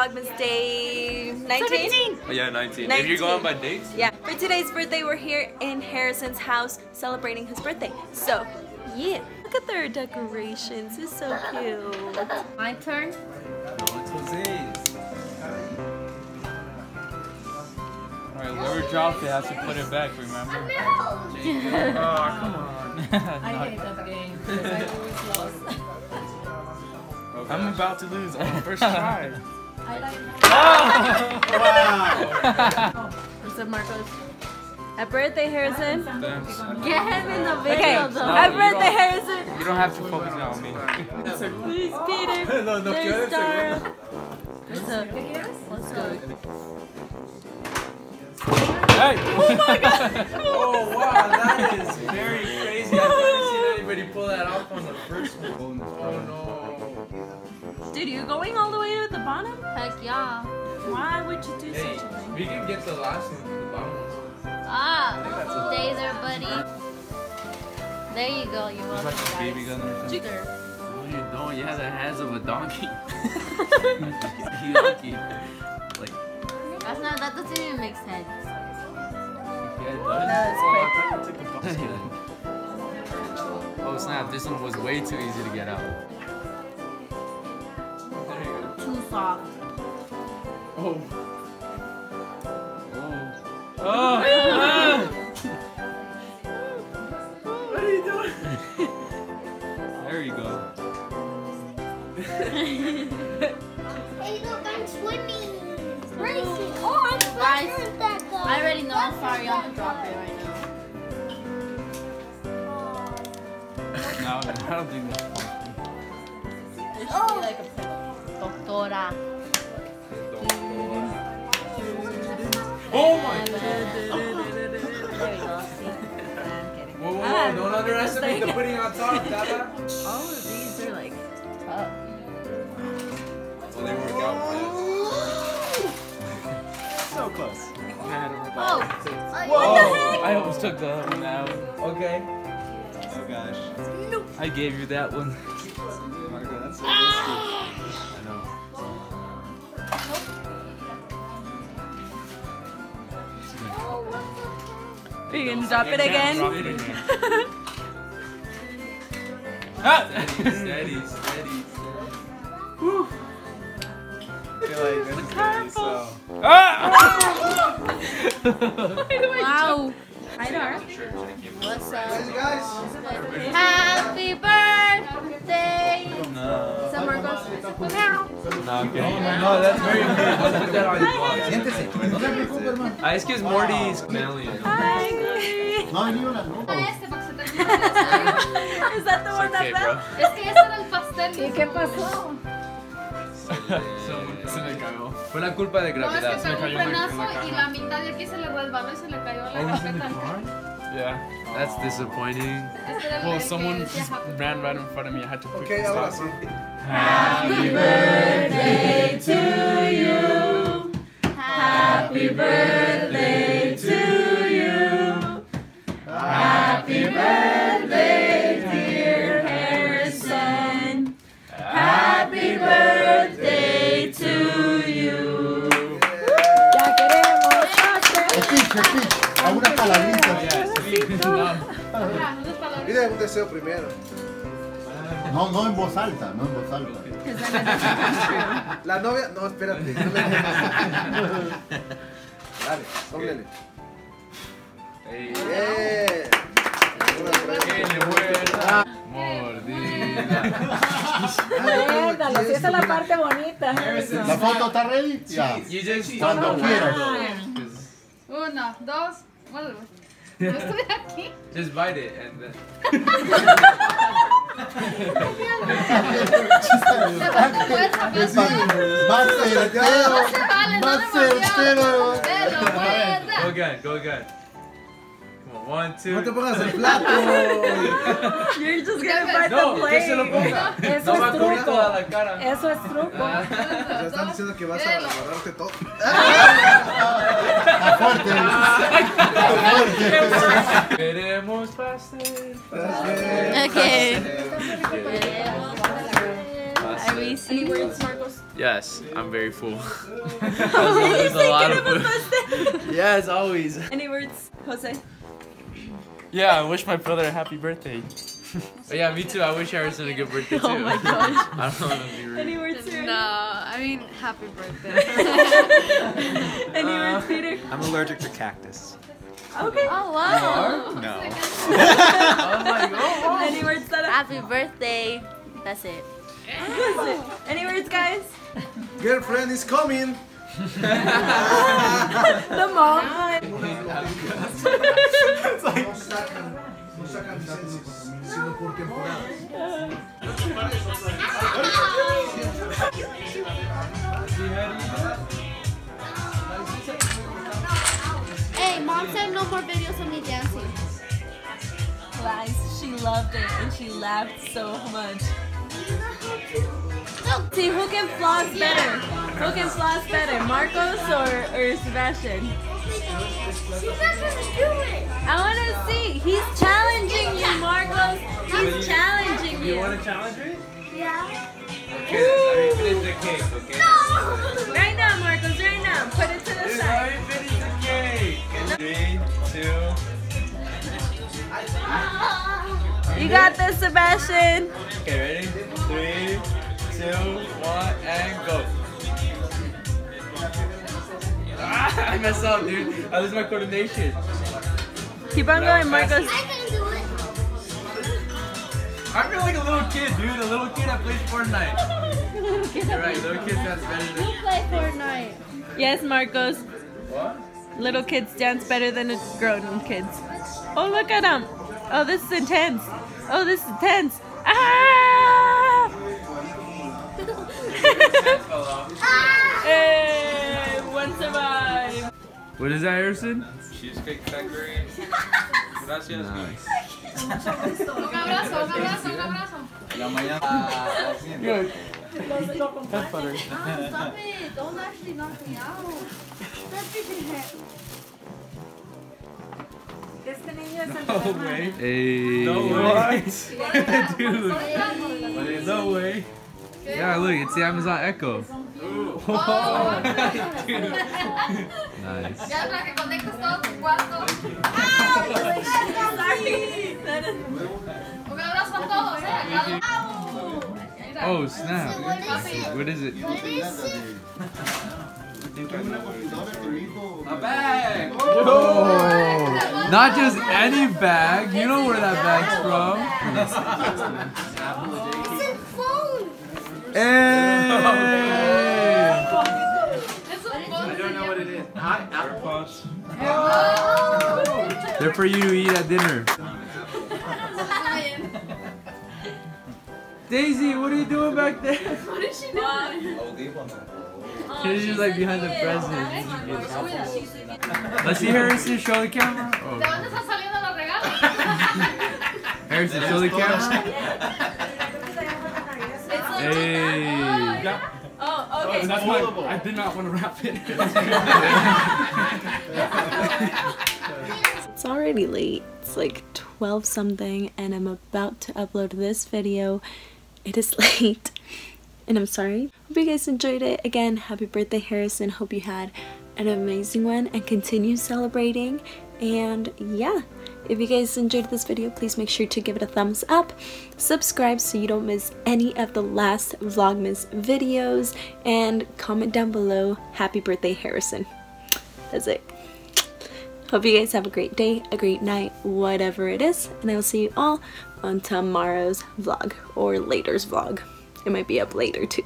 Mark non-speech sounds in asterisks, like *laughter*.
Vlogmas Day 19? Oh, yeah, 19. If you're going by dates? Yeah. For today's birthday, we're here in Harrison's house celebrating his birthday. So, yeah. Look at their decorations. It's so cute. My turn. No, it's Jose's. Alright, whoever dropped it has to put it back, remember? oh, come on. *laughs* *laughs* I hate that game because I always lost. *laughs* Okay. I'm about to lose on the first try. I like What's up, Marcos? Happy birthday, Harrison. Thanks. Get him in the Okay. video though. Happy you birthday, don't- Harrison. You don't have to focus on me. Please, Peter. *laughs* no, no, There's quédate Dara. seguro. What's up? Let's go. Hey! Oh, *laughs* oh wow, that is very crazy. I've never seen anybody pull that off on the first one. Oh no. Oh, Dude, you going all the way to the bottom? Heck yeah. Why would you do Hey, such a thing? we can get the last one, from the bottom. Ah, stay there, buddy. There you go. You're welcome, like a guys. baby gun or something. There. No, you don't. You have the hands of a donkey. *laughs* *laughs* you. Like, That's not. That doesn't even make sense. yeah, it No, does. it's quick. *laughs* oh snap! This one was way too easy to get out. Too soft. Oh. Oh. Oh. What are you doing? *laughs* there you go. *laughs* Hey, look, I'm swimming. Racing. Oh, I'm Guys, faster than that guy. I already know how far y'all can drop it right now. Oh. No, I don't think that's There should be like a doctora. Oh my There we go. See? I'm. Whoa, whoa, whoa, don't underestimate the thing. pudding on top, Dada. *laughs* All of these are like tough. Well, they work out *laughs* so close. Oh, Whoa! I almost took the one out. Okay. Oh gosh. Nope. I gave you that one. Marco, that's so you gonna drop it again? Drop it again. *laughs* ah! Steady, steady, steady. feel like this is gonna be so. *laughs* wow. *laughs* Hi, Dara. What's up? Happy birthday. No, kidding. No, that's very good. Let's *laughs* put that on your vlog. Ah, es que es Morty's. Hi, Glee. No, ni una, no. Este, porque se termina de hacer. Is that the one Okay, that bro. fell? Es que ese era el pastel. ¿Y qué pasó? Se me cagó. Fue la culpa de No, es gravedad. que Se un cayó en frenazo y la mitad de aquí se le resbaló y se le cayó a la carpeta. Yeah. That's disappointing. Este era el- el Well, someone just ran right in front of me. I had to quickly Okay, stop. ahora. Happy birthday to you. Happy birthday Pide un deseo primero. No, no en voz alta, no en voz alta. La novia. No, espérate. no *laughs* le- Dale, sóplele. Hey. Le muerda. Mordida. Si esa es la parte bonita. ¿La foto está ready? Ya. Cuando quieras. Una, dos, muérdelo. Yo estoy aquí. Just bite it and then. Te puedes cambiar todo. Más certero. No se vale, no Más le mordió. certero. Velo, Go muerda. again, go again. Come on, one, two. No te pongas el plato. You're just gonna bite No, the que se lo plate. ponga. Eso No va a es cubrir truco. toda la cara. Eso es truco. Ya están diciendo que vas a Velo. agarrarte todo. Está fuerte. Está fuerte. Queremos pastel. Okay. Are we Any words, Marcos? Yes, I'm very full. *laughs* He's There's a lot of of food. Yes, always. Any words, Jose? Yeah, I wish my brother a happy birthday. Oh, yeah, me too. I wish Harrison a good birthday *laughs* too. Oh my gosh. *laughs* I don't want to be rude. Any words, Sarah? No, I mean, happy birthday. *laughs* Any Uh, words, Peter? I'm allergic to cactus. Okay. Oh wow. No. I was like, oh, Any words, Sada? Happy birthday. That's it. That's it. Any words, guys? Girlfriend is coming. The mom. No sacan, no sacan licencias, sino por temporada. Hey, mom said no more videos of me dancing. Guys, she loved it and she laughed so much. See, who can floss better? Who can floss better, Marcos or, or Sebastian? I want to see. He's challenging you, Marcos. He's challenging you. You want to challenge me? Yeah. Okay, finish the cake, okay? No! Right now, Marcos, right now. Put it to the side. finish the cake. Three, two. You got this, Sebastian. Okay, ready? Three, two, one, and go. Ah, *laughs* I messed up, dude. I lose my coordination. Keep on going, Marcos. I can do it. I feel like a little kid, dude. A little kid that plays Fortnite. You're right, little kids dance better than. Play Fortnite. Yes, Marcos. What? Little kids dance better than grown kids. Oh, look at them. Oh, this is intense. Oh, this is intense. *laughs* Ah! Hey, one survived. What is that, Harrison? Cheesecake factory. Gracias. Un abrazo, un abrazo, un abrazo. La mañana. Stop it. Don't actually knock me out. No way. Hey. No way. Dude. No way. Yeah, look, it's the Amazon Echo. *laughs* Oh, Nice. Ya para que conectes todo tu cuarto. Un abrazo a todos, eh. a cada- Oh, snap. What is it? What is it? A bag. Oh, not just any bag. You know where that bag's from. It's a phone. Hey! Es un phone, AirPods. They're for you to eat at dinner. Daisy, what are you doing back there? What is she doing? She's just like behind the present. Oh, Let's see Harrison show the camera. ¿De Oh. dónde están saliendo los regalos? *laughs* Harrison, show the camera. *laughs* Hey. Oh, Oh, okay. That's my. I did not want to wrap it. *laughs* It's already late. It's like 12 something and I'm about to upload this video. It is *laughs* late and I'm sorry. Hope you guys enjoyed it. Again, happy birthday Harrison. Hope you had an amazing one and continue celebrating. And yeah, if you guys enjoyed this video, please make sure to give it a thumbs up. Subscribe so you don't miss any of the last Vlogmas videos. And comment down below, happy birthday Harrison. That's it. Hope you guys have a great day, a great night, whatever it is, and I will see you all on tomorrow's vlog or later's vlog. It might be up later too.